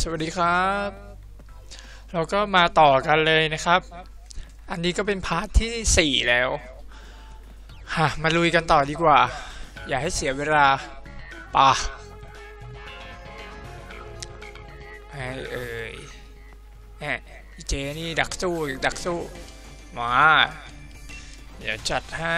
สวัสดีครับ เราก็มาต่อกันเลยนะครับ อันนี้ก็เป็นพาร์ทที่ 4 แล้วฮะมาลุยกันต่อดีกว่า อย่าให้เสียเวลาป่ะให้เอ่ยแหมเจนี่ดักสู้ดักสู้ มา เดี๋ยวจัดให้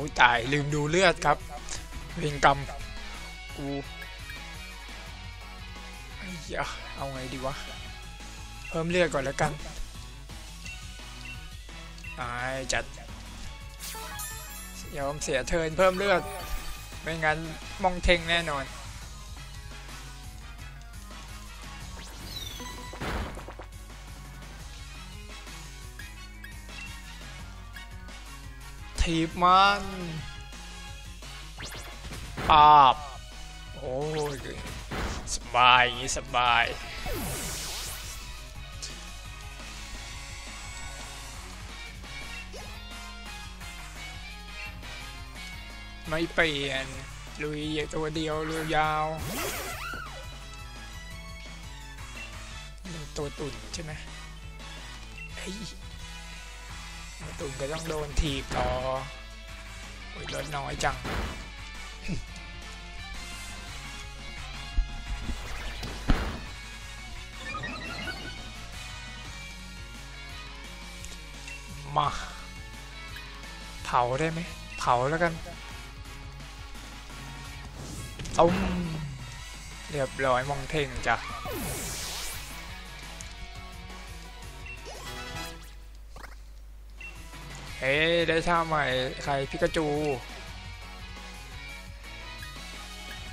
อ้ยตายลืมดูเลือดครับเวรกรรมกูไอ้เหี้ยเอาไงดีวะ เพิ่มเลือดก่อนแล้วกันตายจัดยอมเสียเทินเพิ่มเลือด ไม่งั้นมองเทงแน่นอน ทีบมันปาบ โอ้ยสบายอย่างนี้สบาย ไม่เปลี่ยน ลุยตัวเดียวลุยยาวมันตัวตุ่นใช่ไหมเฮ้ย ตุ่นก็ต้องโดนถีบต่อโอ้ยลดน้อยจังมาเผาได้ไหมเผาแล้วกันต้มเรียบร้อยมองเท่งจ้ะ เฮ้ยได้ท่าใหม่ใครพิกาจู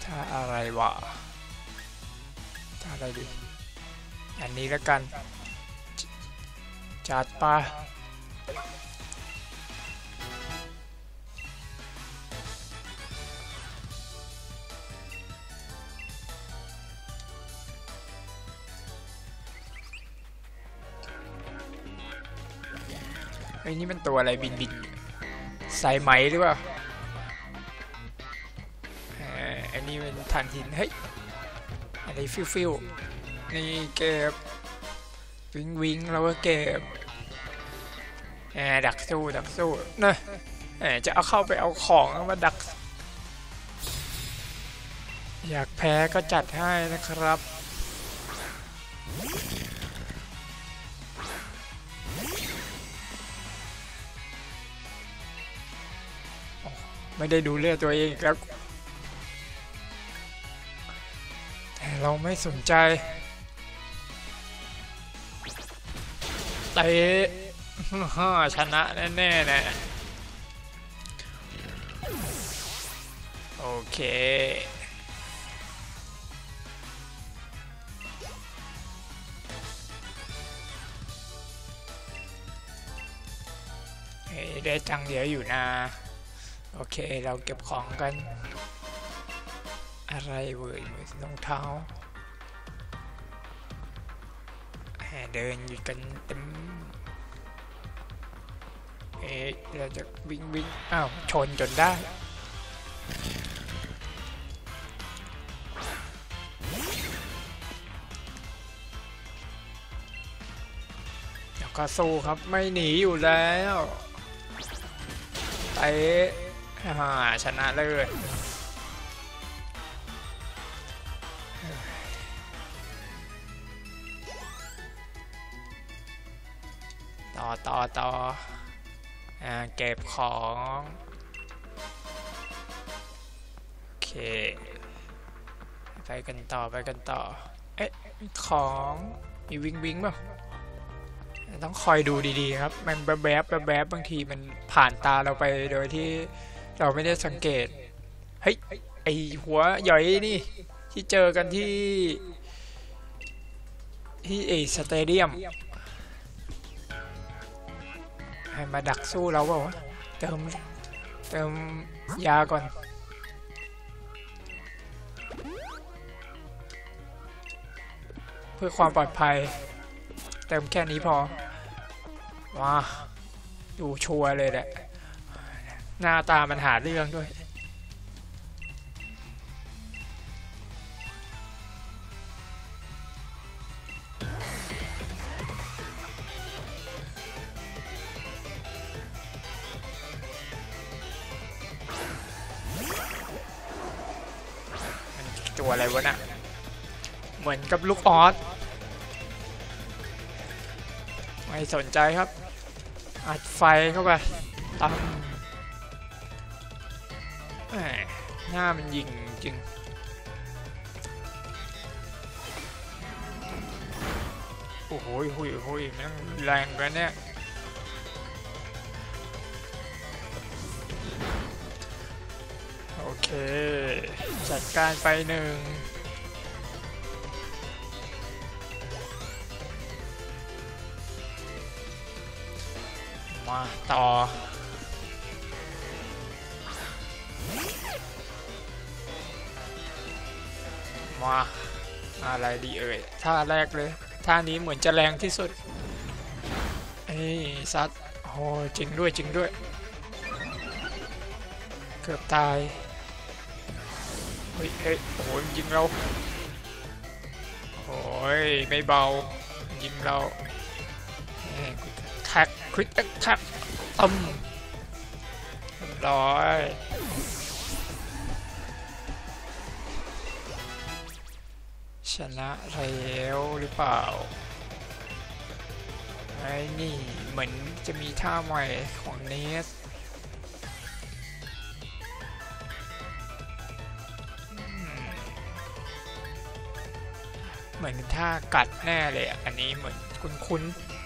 ท่าอะไรวะท่าอะไรดี อันนี้แล้วกัน จัดปะ อ้นี่มันตัวอะไรบินบินสายไหมหรือเปล่าอันนี้เป็นฐานหินเฮ้ยอะไรฟิวฟิวนี่เก็บวิงวิงแล้วก็เก็บแหมดักสู้ดักสู้นะแหมจะเอาเข้าไปเอาของมาดัก อยากแพ้ก็จัดให้นะครับ ไม่ได้ดูเลือดตัวเองแล้วแต่เราไม่สนใจเตะฮ่ชนะแน่ๆนะโอเคเฮ้ยได้ตังเยอะอยู่นะ โอเคเราเก็บของกัน อะไรเว้ยรองเท้าเดินอยู่กันเต็มเอ๊ะเราจะวิ่งวิ่งอ้าวชนจนได้เดี๋ยวก็สู้ครับไม่หนีอยู่แล้วเตะ ชนะเลยต่อต่อต่ออเก็บของโอเค ไปกันต่อไปกันต่อ เอ๊ะ ของมีวิงวิงเปล่าต้องคอยดูดีๆครับ มันแวบๆแวบบางทีมันผ่านตาเราไปโดยที่ เราไม่ได้สังเกต เฮ้ย ไอหัวหย่อยนี่ ที่เจอกันที่ ที่เอสเตเดียม ให้มาดักสู้เราเปล่าวะ เติม เติมยาก่อน เพื่อความปลอดภัย เติมแค่นี้พอ ว้า ดูชัวร์เลยแหละ หน้าตามันหาเรื่องด้วยมันตัวอะไรวะน่ะ เหมือนกับลูกออสไม่สนใจครับ อัดไฟเข้าไปตั้ม หน้ามันยิงจริงโอ้โหหุยหุยแมันแรงกันเนี่ยโอเค จัดการไปหนึ่งมาต่อ มาอะไรดีเอ่ยท่าแรกเลยท่านี้เหมือนจะแรงที่สุดเอ้ซัดโอ้จริงด้วยจริงด้วย เกือบตายเฮ้ยเฮ้ยโอ้ยยิงเราโอ้ยไม่เบายิงเราแท็กคริตแท็กตึมเรียบร้อย ชนะแล้วหรือเปล่าไอ้นี่เหมือนจะมีท่าใหม่ของเนสเหมือนท่ากัดแน่เลยอะอันนี้เหมือนคุ้นๆ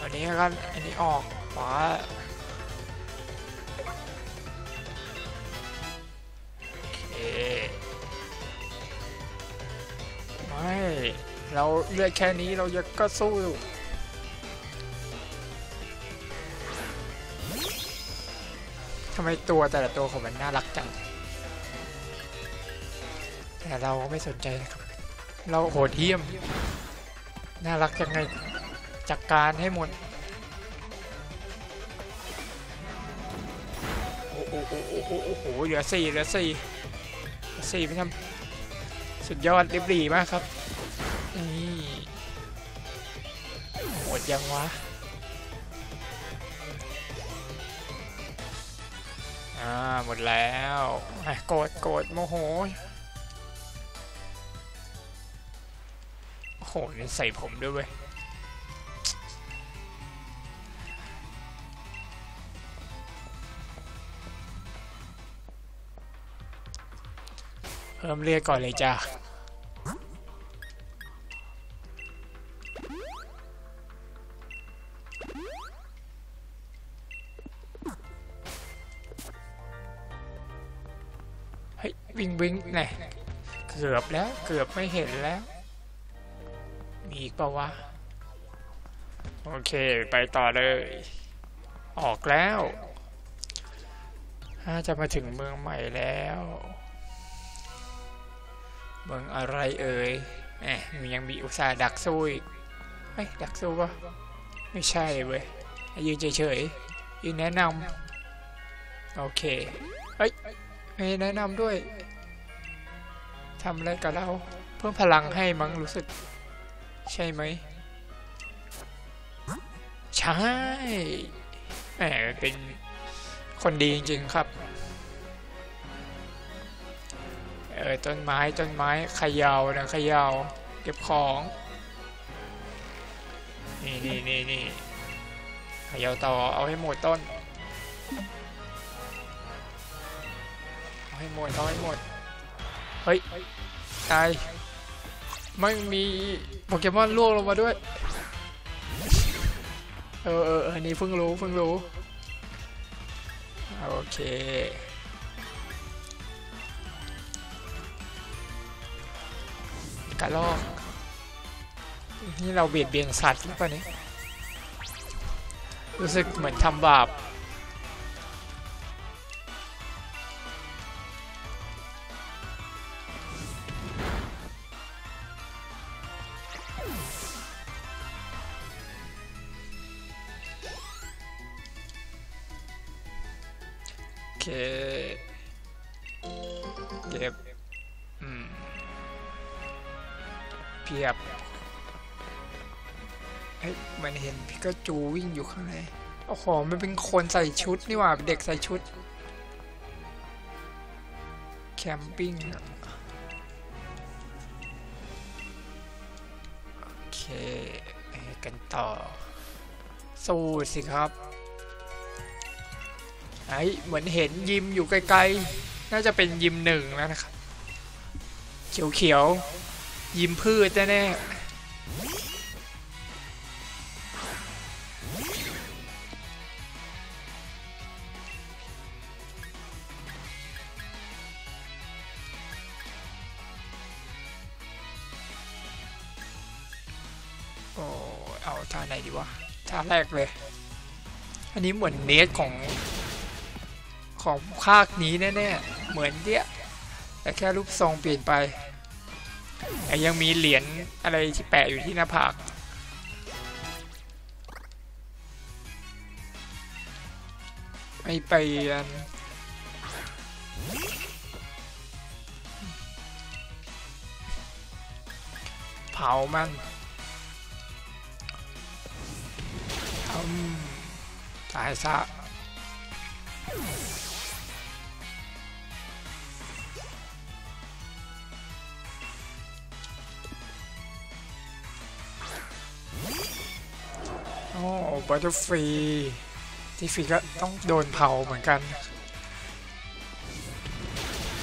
อันนี้ครับอันนี้ออกขวา เราเลือดแค่นี้เรายังก็สู้ทำไมตัวแต่ละตัวของมันน่ารักจัง แต่เราก็ไม่สนใจนะครับ เราโหดเหี้ยม น่ารักยังไงจัดกการให้หมดโอ้โอ้โอ้โอ้โอ้โอ้โหเหลือสี่เหลือสี่เดือสี่ไม่ทำ สุดยอดริบรี่มากครับ นี่โหดยังวะ อ่า หมดแล้วโกรธโกรธโมโห โอ้โหนี่ใส่ผมด้วยเว้ยเพิ่มเรียกก่อนเลยจ้า วิ่งแน่เกือบแล้วเกือบไม่เห็นแล้ว มีอีกปะวะ โอเค ไปต่อเลย ออกแล้วน่าจะมาถึงเมืองใหม่แล้ว เมืองอะไรเอ่ยแหมมันยังมีอุตสาห์ดักสู้อีกเฮ้ยดักสู้ปะไม่ใช่เว้ยยืนเฉยๆยืนแนะนำโอเค เฮ้ยไม่แนะนำด้วย ทำอะไรกับเรา เพิ่มพลังให้มั้งรู้สึก ใช่ไหม ใช่แหมเป็นคนดีจริง ๆ ครับ เออต้นไม้ต้นไม้ขยาวนะขยาวเก็บของ นี่นี่นี่นี่ขยาวต่อเอาให้หมดต้น เอาให้หมดเอาให้หมด ฮ้ยตายไม่มีโปเกมอนล่วงลงมาด้วย เออเอออันนี้เพิ่งรู้เพิ่งรู้ โอเค กระลอก นี่เราเบียดเบียนสัตว์หรือเปล่าเนี่ยรู้สึกเหมือนทำบาป เก็บอืมเพียบเฮ้ยมันเห็นพิกาจูวิ่งอยู่ข้างในโอ้โหมันเป็นคนใส่ชุดนี่หว่าเด็กใส่ชุด แคมปิ้งโอเคกันต่อ สู้สิครับ ไอ้เหมือนเห็นยิมอยู่ไกลๆ น่าจะเป็นยิมหนึ่งแล้วนะครับ เขียวๆ ยิมพืชแน่ๆโอ้เอาท่าไหนดีวะท่าแรกเลย อันนี้เหมือนเนสของ ของภาคนี้แน่ๆ เหมือนเดียแต่แค่รูปทรงเปลี่ยนไปแต่ยังมีเหรียญอะไรที่แปะอยู่ที่หน้าผากไม่เปลี่ยนเผามันตายซะ อ้บัตเตอร์ฟรีที่ฟรีก็ต้องโดนเผาเหมือนกัน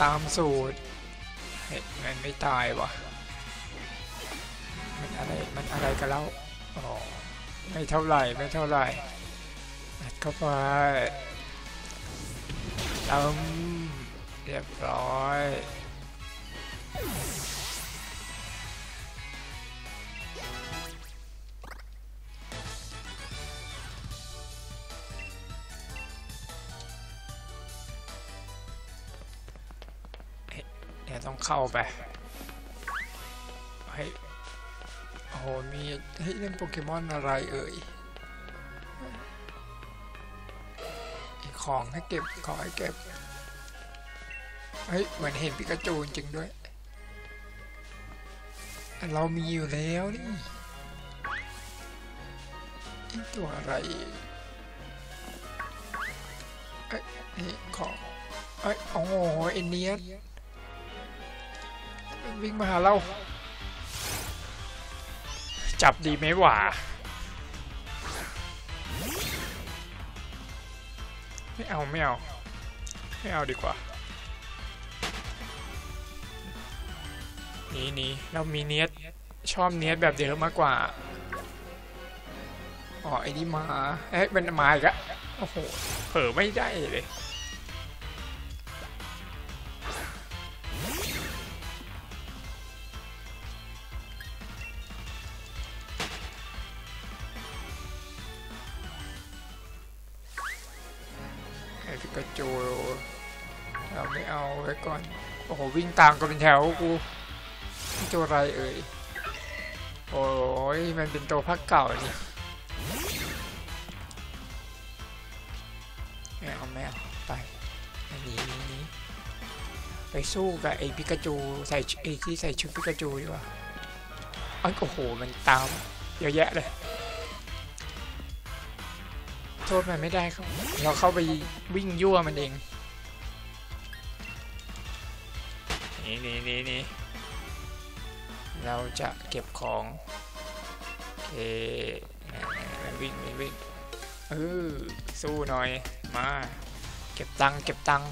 ตามสูตรเฮ้ยมันไม่ตายวะมันอะไร มันอะไรกันแล้วอ๋อไม่เท่าไหร่ ไม่เท่าไหร่อัดเข้าไปอืมเรียบร้อย ต้องเข้าไปเฮ้ยโอ้โหมีเฮ้ยเล่นโปเกมอนอะไรเอ่ยอีกของให้เก็บของให้เก็บเฮ้ยเหมือนเห็นปิกาจูจริงด้วย เรามีอยู่แล้วนี่ไอตัวอะไรเอ้ยนี่ของเอ้ยโอ้โหเอเนียส วิ่งมาหาเรา จับดีไหมหว่าไม่เอาไม่เอาไม่เอาดีกว่านี่นี่เรามีเนียสชอบเนียสแบบเดิมมากกว่าอ๋อไอ้นี่มาเอ้ยเป็นมาอีกอะโอ้โหเผลอไม่ได้เลย จูเราไม่เอาไว้ก่อน โอ้โห วิ่งตามกันเป็นแถวกูนี่ตัวอะไรเอ่ย โอ้ยมันเป็นตัวภาคเก่านี่ไม่เอาไม่เอาไปอันนี้นี้ ไปสู้กับไอ้พิกาจูใส่ไอ้ที่ใส่ชุดพิกาจูดีกว่าอ้โอ้โห มันตามเยอะแยะเลย โทษมันไม่ได้ครับ เราเข้าไปวิ่งยั่วมันเอง นี่นี่นี่นี่เราจะเก็บของเควิ่งวิ่งเออสู้หน่อยมา เก็บตังค์เก็บตังค์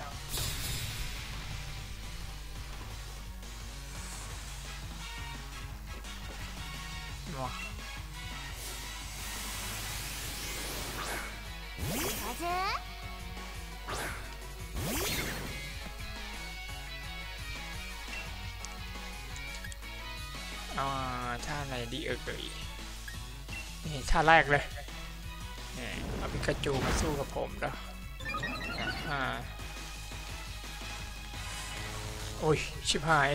มา อ่าท่าไหนดีเอ่ยนี่ท่าแรกเลยนี่เอาพิกาจูมาสู้กับผมเด้ออ่าโอ้ย ชิบหาย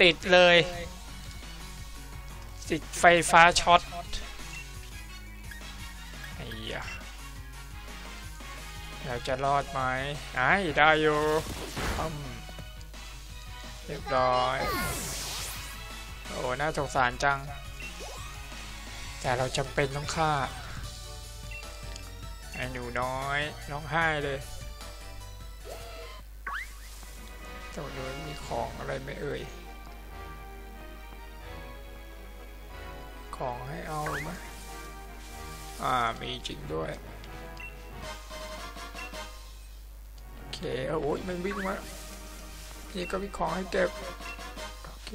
ติดเลย ติดไฟฟ้าช็อต เราจะรอดไหมไอ้ได้อยู่อืมเรียบร้อย โอ้ น่าสงสารจัง แต่เราจำเป็นต้องฆ่า ไอ้หนูน้อยร้องไห้เลยตรงนู้นมีของอะไรไม่เอ่ย ของให้เอาไหมอ่า มีจริงด้วย โอเคเอาโอ้ยมันวิ่งมานี่ก็มีของให้เก็บ โอเค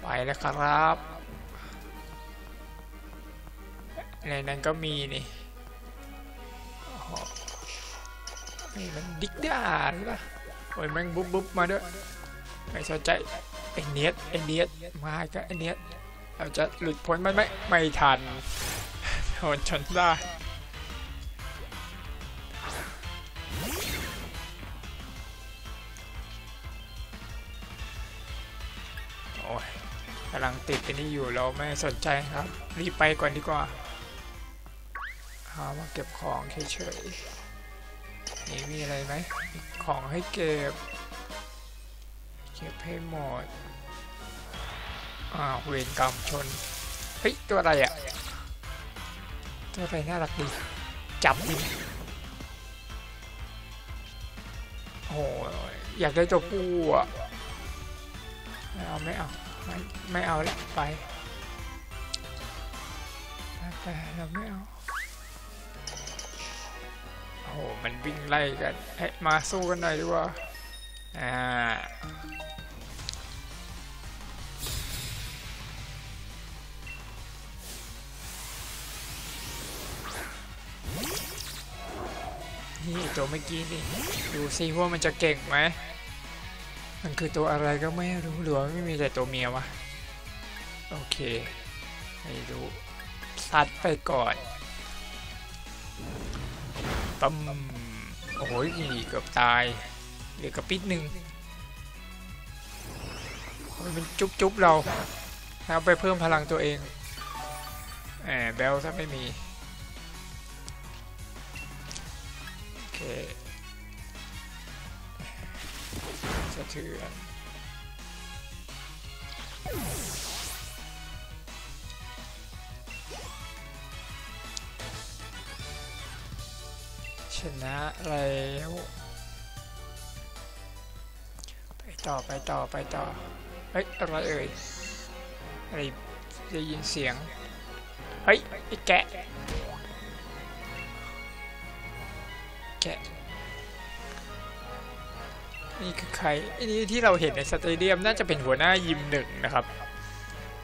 ไปแล้วครับในนั้นก็มีนี่อ้โหนี่มันดิกด้าหรือเปล่าโอ้ยแม่งบุ๊บบุ๊บมาด้วยไม่สนใจไอเนียดไอเนียดมาก็ไอเนียดเราจะหลุดพ้นมันไหมไม่ทันโดนชนได้ ติดไปนี่อยู่เราไม่สนใจครับ รีบไปก่อนดีกว่าหามาเก็บของเฉยๆนี่มีอะไรไหมของให้เก็บ เก็บให้หมดอ้าวเวรกรรมชน เฮ้ย ตัวอะไรอะ่ะ ตัวอะไรน่ารักดี จับดิโอ้ยอยากได้ตัวผู้อะ ไม่เอาไม่เอา ไม่ไม่เอาแล้วไปไปเราไม่เอาโอ้โหมันวิ่งไล่กันเฮ้มาสู้กันหน่อยดีกว่าอ่านี่ตัวเมื่อกี้นี่ ดูซิว่ามันจะเก่งไหม มันคือตัวอะไรก็ไม่รู้หรือว่าไม่มีแต่ตัวเมียวะ โอเค ไม่รู้ซัดไปก่อนปั๊มโอ้โหเกือบตายเหลือกระปิดหนึ่งมันจุ๊บจุ๊บเราแล้วไปเพิ่มพลังตัวเองแหมเบลซะไม่มี โอเค สะเทือนชนะแล้วไปต่อไปต่อไปต่อเฮ้ยอะไรเอ่ยอะไรได้ยินเสียง เฮ้ยไอ้แกะแกะ นี่คือใครไอ้นี่ที่เราเห็นในสเตเดียมน่าจะเป็นหัวหน้ายิมหนึ่งนะครับ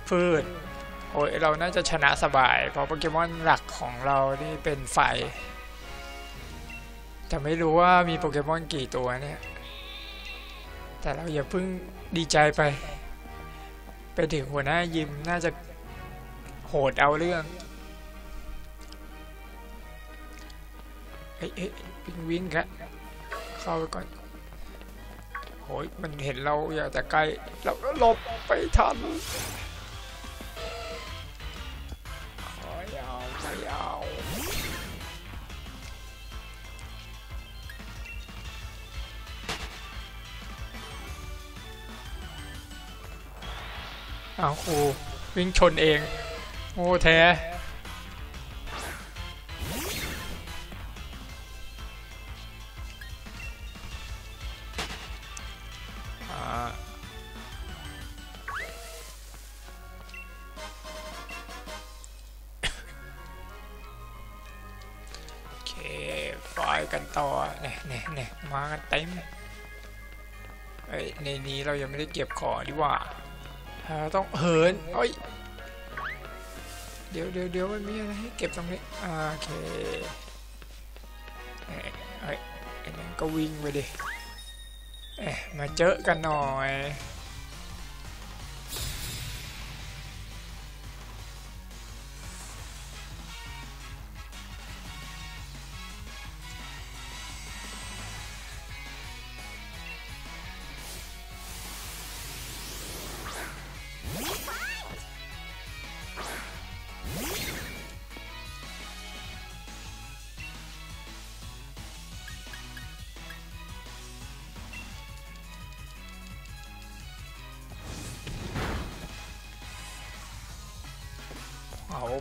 พืชโอ้ยเราน่าจะชนะสบาย เพราะโปเกมอนหลักของเรานี่เป็นไฟ แต่ไม่รู้ว่ามีโปเกมอนกี่ตัวเนี่ย แต่เราอย่าเพิ่งดีใจไป ไปถึงหัวหน้ายิมน่าจะโหดเอาเรื่องเฮ้ยเฮ้ยวิ่งวิ่งครับเข้าไปก่อน โอ้ยมันเห็นเราอยากจะใกล้เราก็หลบไปทันโอ้ยเอาไม่เอาเอาครูวิ่งชนเอง โอ้แท้ เรายังไม่ได้เก็บของดีกว่าเราต้องเหินเอ้ยเดี๋ยวเดี๋ยวเดี๋ยวมันมีอะไรให้เก็บตรงนี้โอเคเอ้ยเอ้ยไอ้นั่นก็วิ่งไปดิเอ๊ะมาเจอกันหน่อย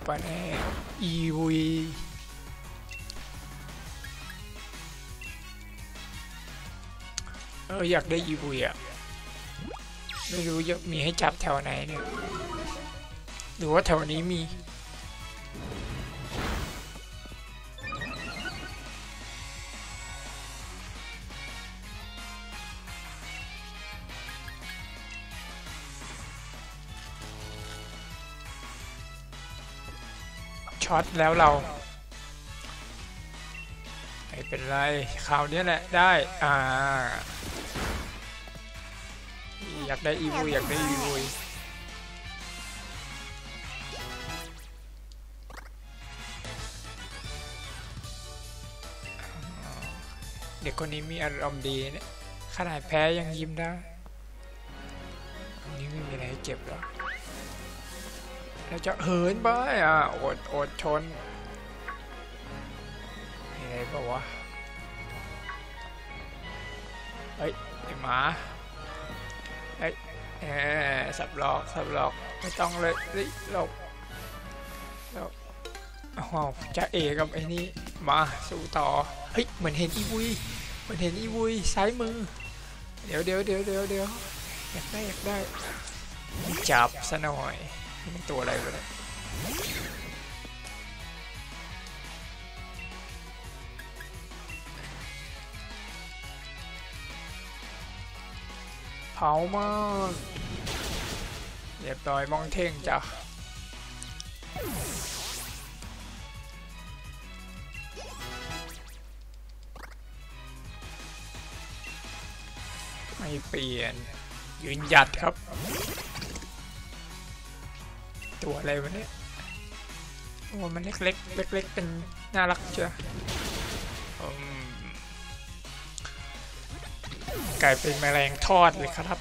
ปแน่อีวีเอออยากได้อีวีอะไม่รู้จะมีให้จับแถวไหนเนี่ย หรือว่าแถวนี้มี ช็อตแล้วเราไม่เป็นไรคราวนี้แหละได้ อ่า อยากได้อีวูอยากได้อีวูเด็กคนนี้มีอารมณ์ดีเนี่ยขนาดแพ้ยังยิ้มได้อันนี้ไม่มีอะไรให้เก็บหรอก เราจะเหินไปอะอดอดชนมีอะไรปล่าวะเฮ้ยไอหมาเฮ้ยเออสับหลอกสับหลอกไม่ต้องเลยเฮ้ยหลบหลบอ้าวจะเอกับไอ้นี่มาสู้ต่อเฮ้ยเหมือนเห็นอีวุยเหมือนเห็นอีวุยซ้ายมือ เดี๋ยวเดี๋ยวเดี๋ยวเดี๋ยวเดี๋ยวอยากได้อยากได้จับซะหน่อย มันตัวอะไรวะเนี่ยเผามากเรียบร้อยมองเท่งจ้ะไม่เปลี่ยน ยืนหยัดครับ ตัวอะไรวะเนี่ยโอ้มันเล็กๆเล็กๆเป็นน่ารักเชียวกลายเป็นแมลงทอดเลยครับ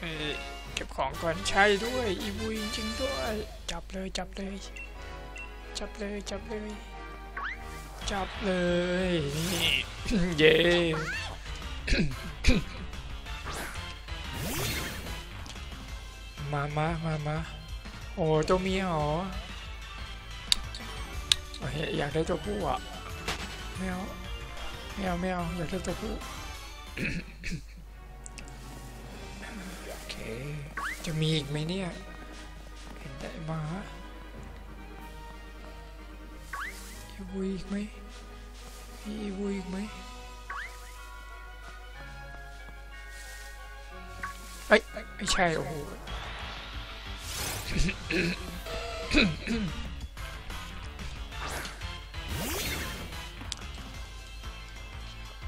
เอ้ยเก็บของก่อนใช่ด้วย อีวูจริงด้วย จับเลยจับเลย จับเลยจับเลย จับเลยนี่เย่มามามามาโอ้ตัวเมียเหรออเคอยากได้ตัวผู้อะไม่เอาไม่เอาไม่เอาอยากได้ตัวผู้โอเคจะมีอีกไหมเนี่ย เห็นได้มา อีวุยอีกไหมมีอีวุยอีกไหมเอ้ยไม่ใช่ โอ้โห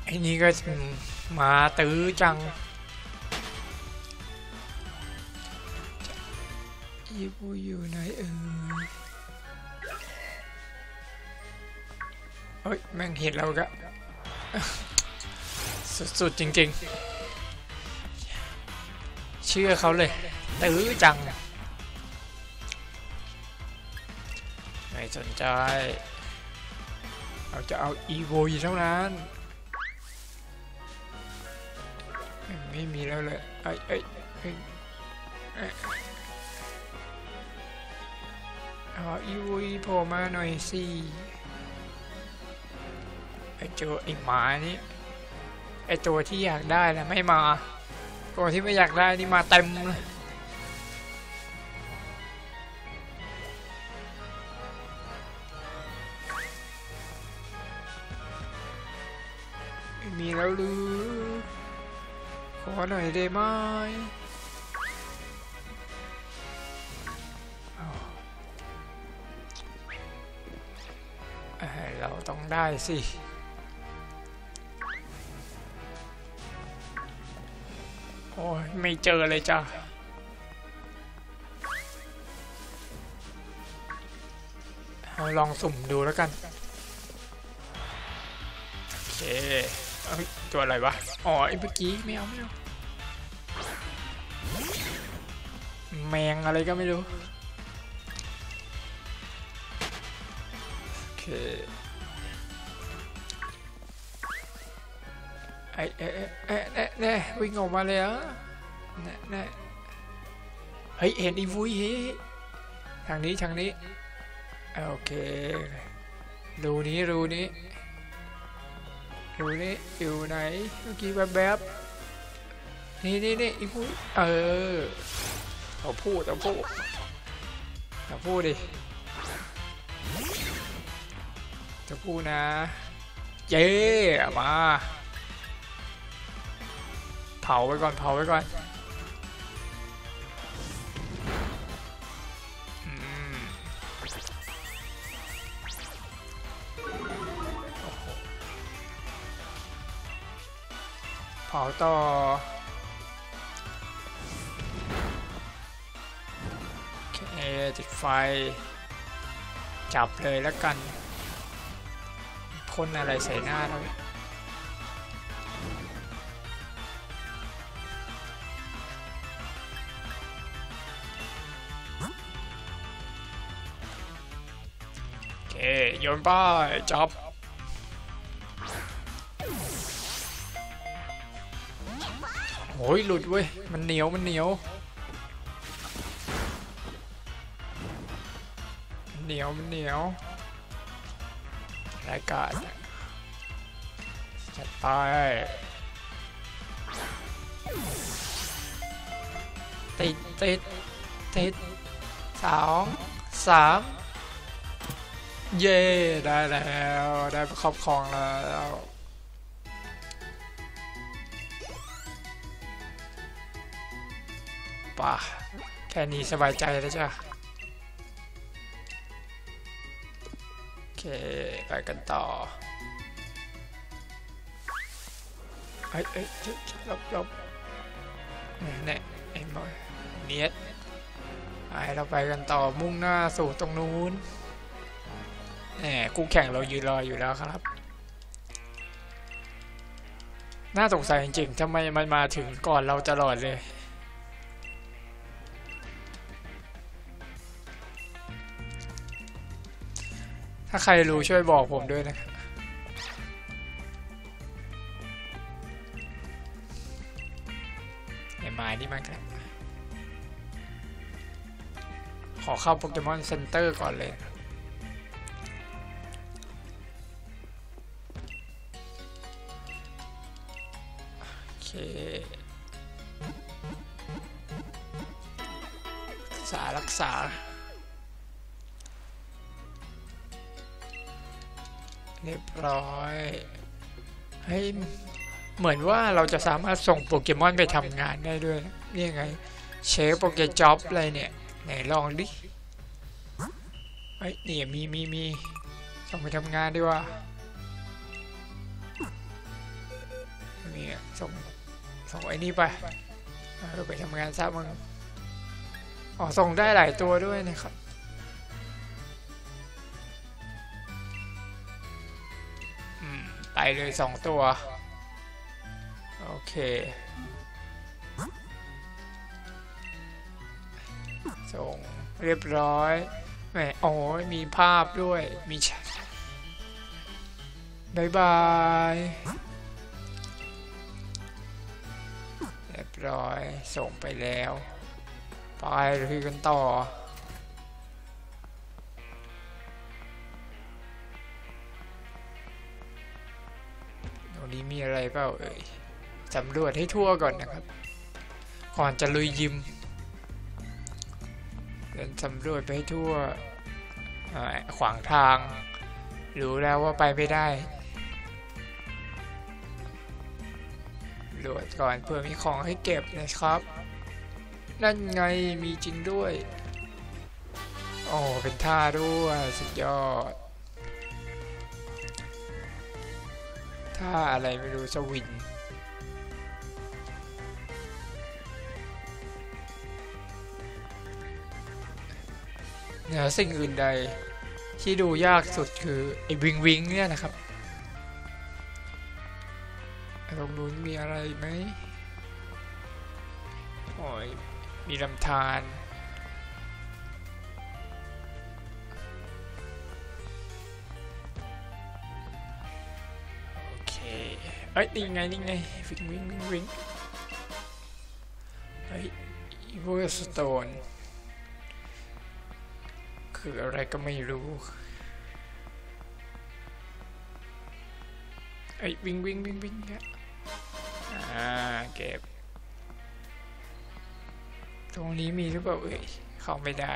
ไอ้นี่ก็มาตื้อจังอีบูอยู่ไหนเอ่ย เฮ้ย แม่งเห็นเราก็สุดๆจริง ๆ เชื่อเขาเลยตื้อจัง ไม่สนใจ เราจะเอาอีโวอยู่เท่านั้น ไม่มีแล้วเลยเอ้ยเอ้ยเอ้อ้ยขออีวุยโผล่มาหน่อยสิ ไอเจอไอหมานี่ไอตัวที่อยากได้นะไม่มา ตัวที่ไม่อยากได้นี่มาเต็มเลยมีแล้วหรือ ขอหน่อยได้ไหมเราต้องได้สิ โอ้ยไม่เจอเลยจ้ะเอาลองสุ่มดูแล้วกัน โอเคตัวอะไรวะ อ๋อไอ้เมื่อกี้ไม่เอาไม่เอา แมงอะไรก็ไม่รู้ โอเค ไอ้เอ้ยเอ้ยเอ้ยเน่วิ่งออกมาเลยเหรอเน่เน่เฮ้ยเห็นอีวุ้ยเฮ้ยทางนี้ทางนี้โอเครูนี้รูนี้รูนี้อยู่ไหนเมื่อกี้แวบๆนี่นี่นี่อีวุ้ยเออเอาพูดเอาพูดเอาพูดดิจะพูดนะเย้มา ผาไว้ก่อนเผาไว้ก่อนเผาต่อโอเคติดไฟ จับเลยแล้วกันพ่นอะไรใส่หน้าเรา โยนไปจบโอ้ยหลุดเว้ย มันเหนียว มันเหนียว เหนียว มันเหนียวรายการจัดไปติดติดติดสองสาม เย่ได้แล้ว ได้ครอบครองแล้วป่ะแค่นี้สบายใจแล้วจ้ะโอเค ไปกันต่อเอ้ยเอ้ยเอ้ยหลบลบเนี่ยไอ้บอยเนียดไปเราไปกันต่อมุ่งหน้าสู่ตรงนู้น แหมคู่แข่งเรายืนรออยู่แล้วครับ น่าสงสัยจริงๆทำไมมันมาถึงก่อนเราตลอดเลย ถ้าใครรู้ช่วยบอกผมด้วยนะครับไอ้ไม้นี่มันครับขอเข้าโปเกมอนเซ็นเตอร์ก่อนเลย เครักษารักษาเรียบร้อยเฮ้เหมือนว่าเราจะสามารถส่งโปเกมอนไปทำงานได้ด้วยนี่ไง เชฟโปเกจ็อบอะไรเนี่ย ไหนลองดิเฮ้ยนี่ยมีมีมีส่งไปทำงานดีว่าเนี่ยส่ง ส่งไอ้นี่ไปเออไปทำงานซะมึงอ๋อส่งได้หลายตัวด้วยนะครับอืมไปเลยสองตัว โอเค ส่งเรียบร้อยแหมโอ้ยมีภาพด้วย มีแชทบายบาย ร้อย ส่งไปแล้ว ไปคุยกันต่อ ตรงนี้มีอะไรเปล่าเอ่ยสำรวจให้ทั่วก่อนนะครับ ก่อนจะลุยยิมเดินสำรวจไปให้ทั่ว ขวางทาง รู้แล้วว่าไปไม่ได้ โหลดก่อนเพื่อมีของให้เก็บนะครับ นั่นไงมีจริงด้วย โอ้เป็นท่าด้วยสุดยอด ท่าอะไรไม่รู้สวินเหนือสิ่งอื่นใดที่ดูยากสุดคือไอ้วิงวิงเนี่ยนะครับ ตรงนู้นมีอะไรไหมโอ้ยมีลำธารโอเค เอ้ยนี่ไงนี่ไงวิ่งวิ่งวิ่งวิ่งเฮ้ยเวอร์สโตนคืออะไรก็ไม่รู้เอ้ยวิ่งวิ่งวิ่งวิ่งเนี่ย เก็บ ตรงนี้มีหรือเปล่าเอ่ยเข้าไม่ได้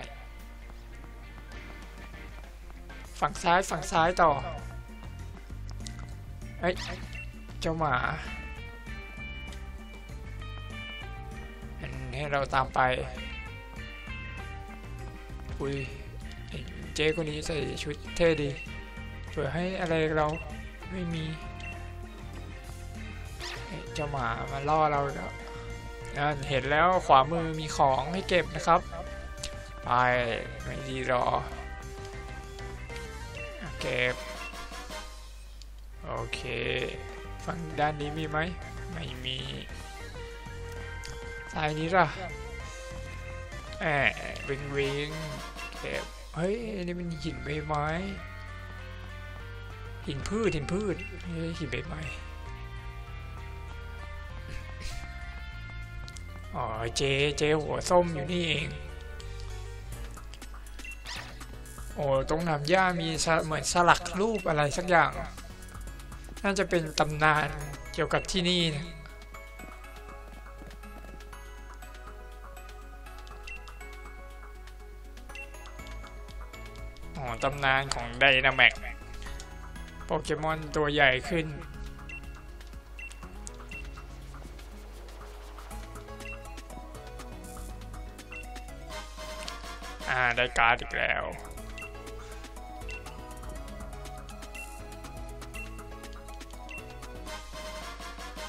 ฝั่งซ้ายฝั่งซ้ายต่อเอ้ยเจ้าหมาให้เราตามไป อุ้ยเจ๊คนนี้ใส่ชุดเท่ดีเผื่อให้อะไรเราไม่มี เจ้าหมามาล่อเราแล้วเห็นแล้วขวามือมีของให้เก็บนะครับ ไปไม่ดีรอ เก็บ โอเค ฝั่งด้านนี้มีไหม ไม่มีซ้ายนี้ล่ะแอบวิงวิงเก็บ เฮ้ยนี่มันหินใบไม้ หินพืชหินพืชหินใบไม้ อ๋อเจเจหัวส้มอยู่นี่เอง โอ้ตรงหนามหญ้ามีเหมือนสลักรูปอะไรสักอย่าง น่าจะเป็นตำนานเกี่ยวกับที่นี่นะตำนานของไดนาแม็กโปเกมอนตัวใหญ่ขึ้น ได้การ์ดอีกแล้ว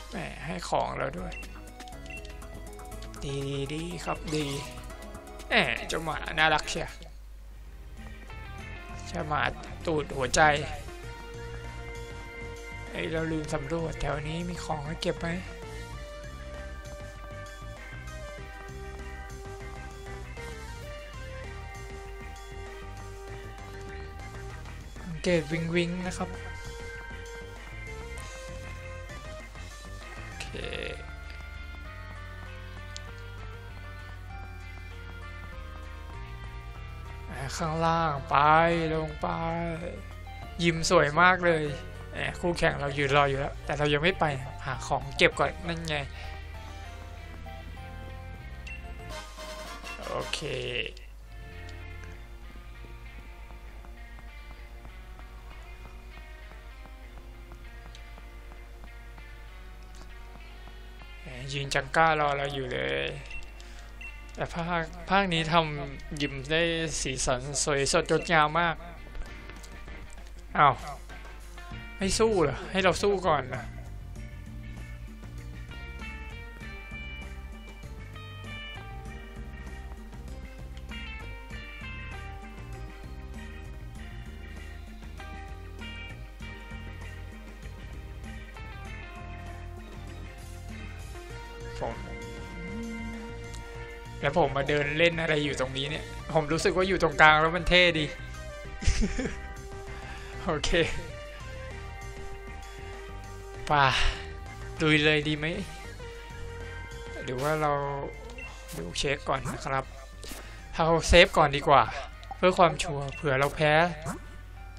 แหมให้ของเราด้วย ดีดีครับดีแหมเจ้าหมาน่ารักเชียวเจ้าหมาตูดหัวใจไอยเราลืมสำรวจแถวนี้มีของให้เก็บไหม เกตวิงวิงนะครับโอเคข้างล่างไปลงไป ยิมสวยมากเลยแคู่แข่งเรายืนรออยู่แล้ว แต่เรายังไม่ไปหาของเก็บก่อนนั่นไง โอเค ยืนจังก้ารอเราอยู่เลย แต่ภาคภาคนี้ทำยิมได้สีสันสวยสดงดงามมากอ้าวไม่สู้เหรอให้เราสู้ก่อนนะ ผมแล้วผมมาเดินเล่นอะไรอยู่ตรงนี้เนี่ย ผมรู้สึกว่าอยู่ตรงกลางแล้วมันเท่ดี โอเคป่าลุยเลยดีไหม หรือว่าเราดูเช็คก่อนนะครับเรา save ก่อนดีกว่า เพื่อความชัวร์เผื่อเราแพ้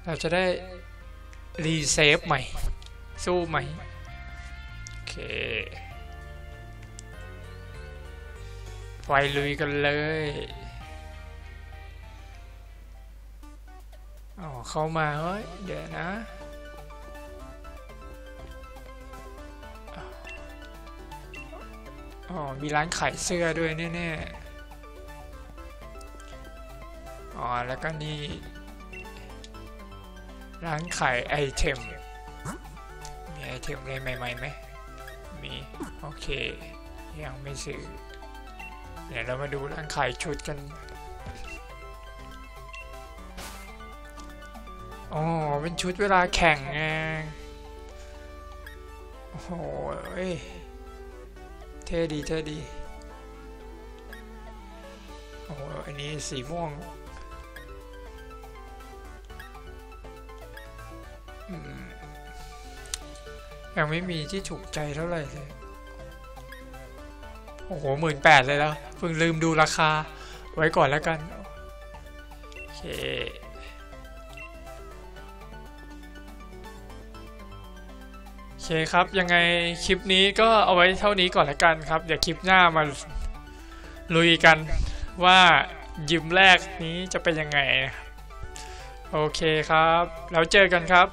เราจะได้ reset ใหม่ สู้ใหม่ โอเค ไฟลุยกันเลยอ๋อเข้ามาเฮ้ย เดี๋ยวนะ อ๋อ มีร้านขายเสื้อด้วยแน่ๆ อ๋อ แล้วก็นี่ ร้านขายไอเทม มีไอเทมอะไรใหม่ๆไหม มี โอเค ยังไม่ซื้อ เดี๋ยวเรามาดูร้านขายชุดกันอ๋อเป็นชุดเวลาแข่งไงโอ้โหเอ้ยเท่ดีเท่ดีโอ้โหอันนี้สีม่วงยังไม่มีที่ถูกใจเท่าไหร่เลย โอ้โหหมื่นแปดเลยแล้ว พิ่งลืมดูราคาไว้ก่อนแล้วกัน โอเค โอเคครับ ยังไงคลิปนี้ก็เอาไว้เท่านี้ก่อนแล้วกันครับ เดี๋ยวคลิปหน้ามาลุยกันว่ายิมแรกนี้จะเป็นยังไง โอเคครับ แล้วเจอกันครับ